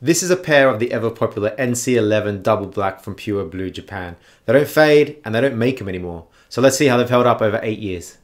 This is a pair of the ever popular NC11 double black from Pure Blue Japan. They don't fade and they don't make them anymore. So let's see how they've held up over eight years.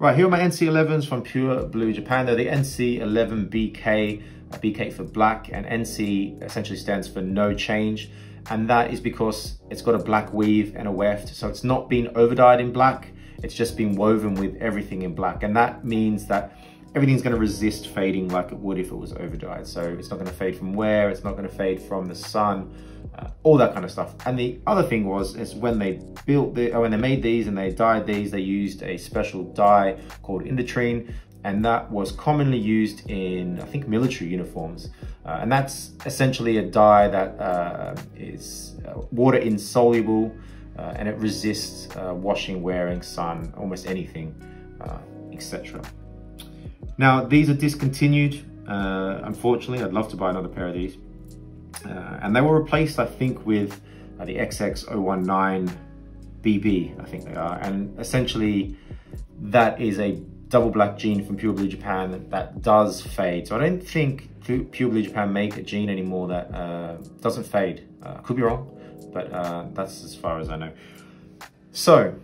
Right, here are my NC11s from Pure Blue Japan. They're the NC11BK, BK for black, and NC essentially stands for no change. And that is because it's got a black weave and a weft. So it's not been overdyed in black. It's just been woven with everything in black. And that means that everything's gonna resist fading like it would if it was overdyed. So it's not gonna fade from wear, it's not gonna fade from the sun, uh, all that kind of stuff. And the other thing was, is when they built the, or when they made these and they dyed these, they used a special dye called Indanthrene, and that was commonly used in, I think, military uniforms. Uh, and that's essentially a dye that uh, is uh, water insoluble, uh, and it resists uh, washing, wearing, sun, almost anything, etc. Now, these are discontinued. unfortunately, I'd love to buy another pair of these. Uh, and they were replaced, I think, with uh, the XX019 BB, I think they are. And essentially, that is a double black jean from Pure Blue Japan that does fade. So I don't think Pure Blue Japan make a jean anymore that uh, doesn't fade. Uh, could be wrong, but uh, that's as far as I know. So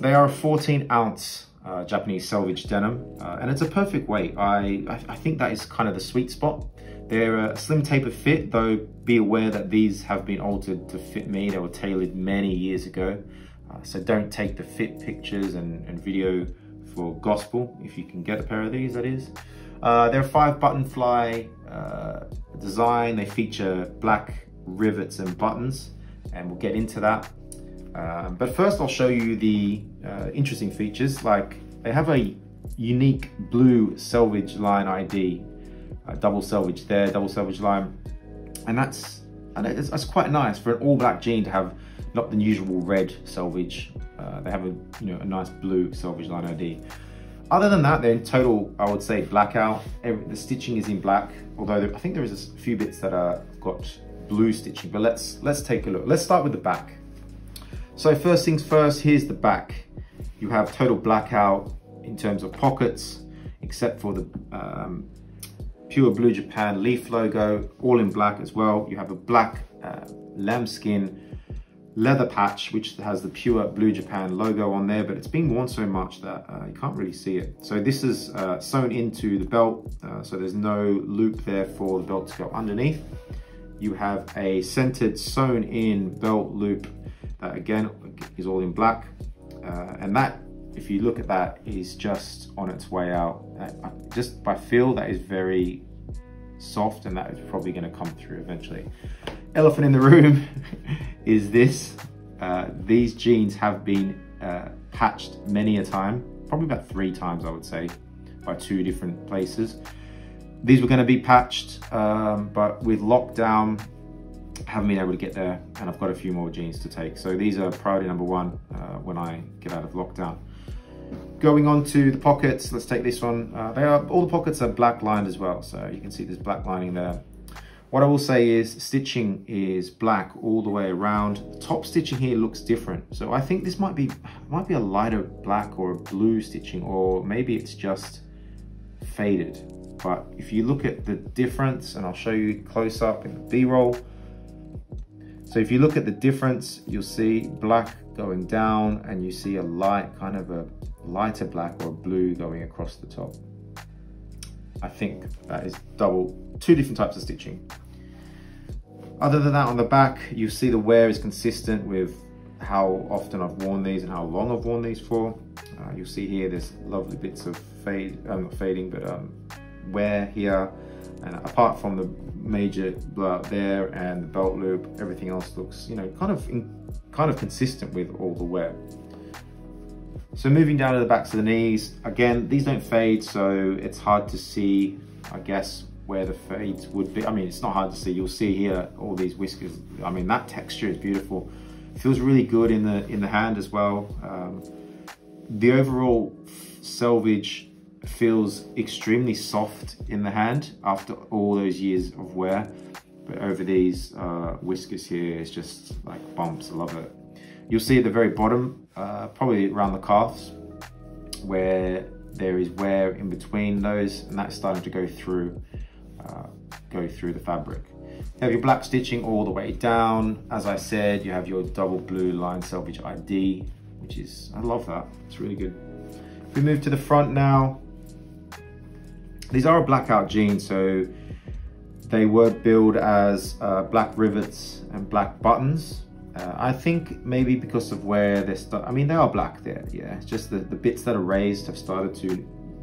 they are a 14 ounce uh, Japanese selvage denim, uh, and it's a perfect weight. I, I, I think that is kind of the sweet spot. They're a slim taper fit, though be aware that these have been altered to fit me. They were tailored many years ago. Uh, so don't take the fit pictures and, and, video for gospel, if you can get a pair of these, that is. Uh, they're a five button fly uh, design. They feature black rivets and buttons, and we'll get into that. Um, but first I'll show you the uh, interesting features, like they have a unique blue selvage line ID uh, double selvage there, double selvage line. And that's, and that's quite nice for an all black jean to have not the usual red selvage. Uh, they have a, you know, a nice blue selvage line ID. Other than that, they're in total, I would say blackout. Every, the stitching is in black, although there, I think there is a few bits that are got blue stitching, but let's, let's take a look. Let's start with the back. So first things first, here's the back. You have total blackout in terms of pockets, except for the um, Pure Blue Japan leaf logo, all in black as well. You have a black uh, lambskin leather patch, which has the Pure Blue Japan logo on there, but it's been worn so much that uh, you can't really see it. So this is uh, sewn into the belt, uh, so there's no loop there for the belt to go underneath. You have a centered sewn in belt loop that again is all in black. Uh, and that if you look at that, is just on its way out. Uh, just by feel, that is very soft and that is probably gonna come through eventually. Elephant in the room is this. Uh, these jeans have been uh, patched many a time, probably about three times I would say, by two different places. These were gonna be patched, um, but with lockdown, haven't been able to get there and I've got a few more jeans to take. So these are priority number one uh, when I get out of lockdown. Going on to the pockets, let's take this one. Uh, they are All the pockets are black lined as well, so you can see there's black lining there. What I will say is stitching is black all the way around. The top stitching here looks different. So I think this might be might be a lighter black or a blue stitching, or maybe it's just faded. But if you look at the difference, and I'll show you close up in the B-roll. So if you look at the difference, you'll see black going down and you see a light kind of a lighter black or blue going across the top. I think that is double, two different types of stitching. Other than that on the back, you see the wear is consistent with how often I've worn these and how long I've worn these for. Uh, you'll see here there's lovely bits of fade, um, not fading, but um, wear here. And apart from the major blowout there and the belt loop, everything else looks, you know, kind of in, kind of consistent with all the wear. So moving down to the backs of the knees, again, these don't fade, so it's hard to see, I guess, where the fades would be. I mean, it's not hard to see. You'll see here all these whiskers. I mean, that texture is beautiful. Feels really good in the in the hand as well. Um, the overall selvage feels extremely soft in the hand after all those years of wear. But over these uh, whiskers here, it's just like bumps, I love it. You'll see at the very bottom, uh, probably around the calves, where there is wear in between those, and that's starting to go through, uh, go through the fabric. You have your black stitching all the way down. As I said, you have your double blue line selvage ID, which is, I love that. It's really good. If we move to the front now, these are a blackout jean, so they were billed as uh, black rivets and black buttons. Uh, I think maybe because of where they're start. I mean, they are black there, yeah. It's just the, the bits that are raised have started to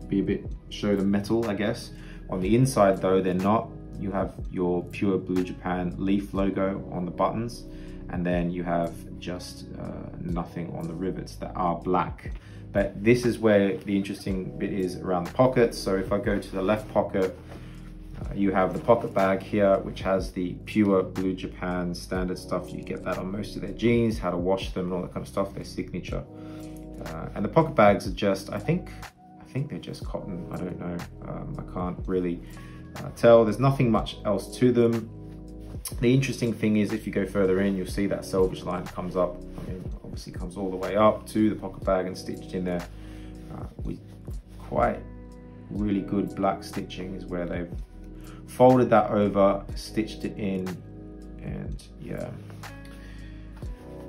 be a bit, show the metal, I guess. On the inside though, they're not. You have your pure Blue Japan leaf logo on the buttons, and then you have just uh, nothing on the rivets that are black. But this is where the interesting bit is around the pockets. So if I go to the left pocket, uh, you have the pocket bag here, which has the pure Blue Japan standard stuff. You get that on most of their jeans, how to wash them and all that kind of stuff, their signature. Uh, and the pocket bags are just, I think, I think they're just cotton. I don't know. Um, I can't really uh, tell. There's nothing much else to them. The interesting thing is if you go further in, you'll see that selvage line comes up. I mean, obviously comes all the way up to the pocket bag and stitched in there. Uh, with quite really good black stitching is where they've folded that over, stitched it in, and yeah.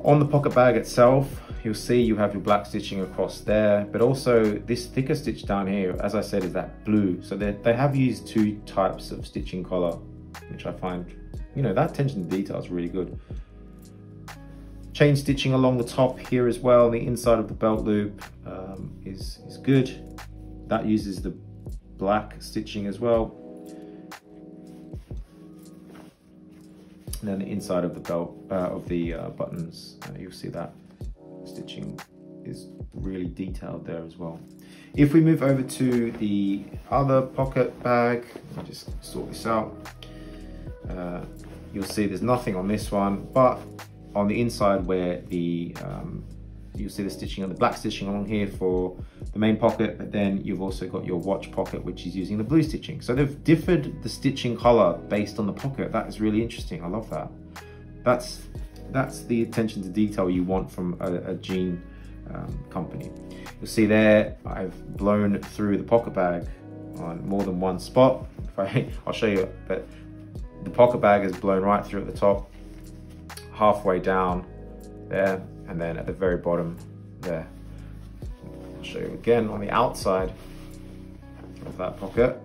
On the pocket bag itself, you'll see you have your black stitching across there, but also this thicker stitch down here, as I said, is that blue. So they have used two types of stitching color, which I find, you know, that attention to detail is really good. Chain stitching along the top here as well, the inside of the belt loop um, is, is good. That uses the black stitching as well. And then the inside of the belt, uh, of the uh, buttons, uh, you'll see that stitching is really detailed there as well. If we move over to the other pocket bag, just sort this out. Uh, you'll see there's nothing on this one, but on the inside where the um, you'll see the stitching on the black stitching along here for the main pocket, but then you've also got your watch pocket, which is using the blue stitching. So they've differed the stitching color based on the pocket. That is really interesting. I love that. That's that's the attention to detail you want from a, a jean um, company. You'll see there, I've blown through the pocket bag on more than one spot. If I, I'll show you, but the pocket bag is blown right through at the top, halfway down there, and then at the very bottom there. I'll show you again on the outside of that pocket.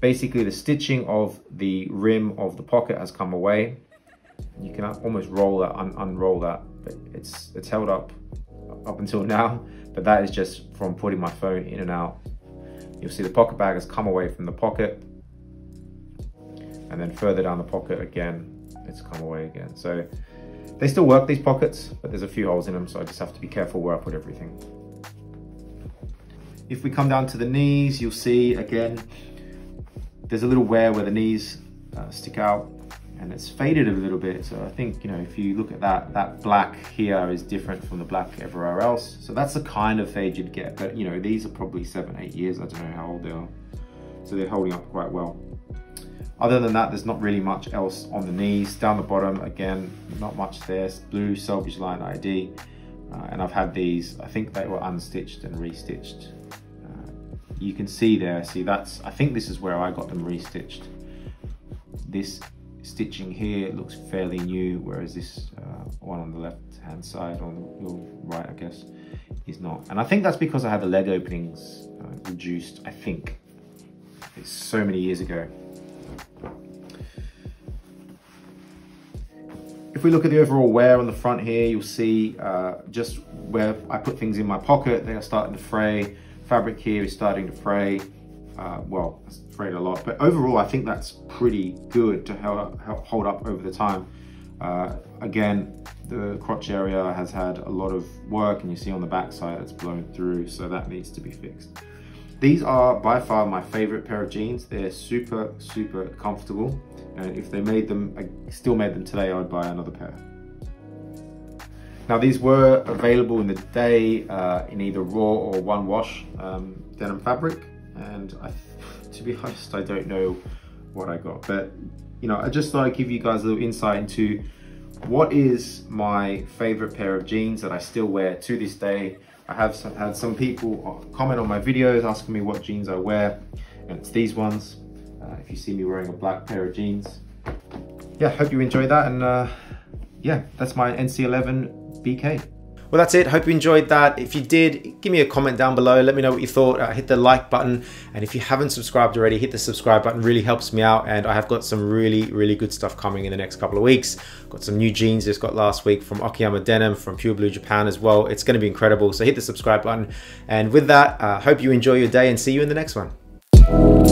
Basically the stitching of the rim of the pocket has come away. You can almost roll that, un unroll that, but it's, it's held up up until now, but that is just from putting my phone in and out. You'll see the pocket bag has come away from the pocket and then further down the pocket again, it's come away again. So they still work these pockets, but there's a few holes in them, so I just have to be careful where I put everything. If we come down to the knees, you'll see again, there's a little wear where the knees uh, stick out and it's faded a little bit. So I think, you know, if you look at that, that black here is different from the black everywhere else. So that's the kind of fade you'd get. But, you know, these are probably seven, eight years. I don't know how old they are. So they're holding up quite well. Other than that, there's not really much else on the knees. Down the bottom, again, not much there. Blue Selvage Line ID. Uh, and I've had these, I think they were unstitched and restitched. Uh, you can see there, see that's, I think this is where I got them restitched. This stitching here looks fairly new, whereas this uh, one on the left hand side, on your right, I guess, is not. And I think that's because I had the leg openings uh, reduced, I think. It's so many years ago. If we look at the overall wear on the front here, you'll see uh, just where I put things in my pocket, they are starting to fray. Fabric here is starting to fray. Uh, well, it's frayed a lot, but overall, I think that's pretty good to help, hold up over the time. Uh, again, the crotch area has had a lot of work and you see on the back side it's blown through, so that needs to be fixed. These are by far my favorite pair of jeans. They're super, super comfortable. And if they made them, I still made them today, I would buy another pair. Now these were available in the day uh, in either raw or one wash um, denim fabric. And I, to be honest, I don't know what I got. But, you know, I just thought I'd give you guys a little insight into what is my favorite pair of jeans that I still wear to this day. I have some, had some people comment on my videos asking me what jeans I wear, and it's these ones. Uh, if you see me wearing a black pair of jeans. Yeah, hope you enjoyed that, and uh, yeah, that's my NC11 BK. Well, that's it. Hope you enjoyed that. If you did, give me a comment down below. Let me know what you thought. Uh, hit the like button. And if you haven't subscribed already, hit the subscribe button. Really helps me out. And I have got some really, really good stuff coming in the next couple of weeks. Got some new jeans just got last week from Okayama Denim from Pure Blue Japan as well. It's going to be incredible. So hit the subscribe button. And with that, uh, hope you enjoy your day and see you in the next one.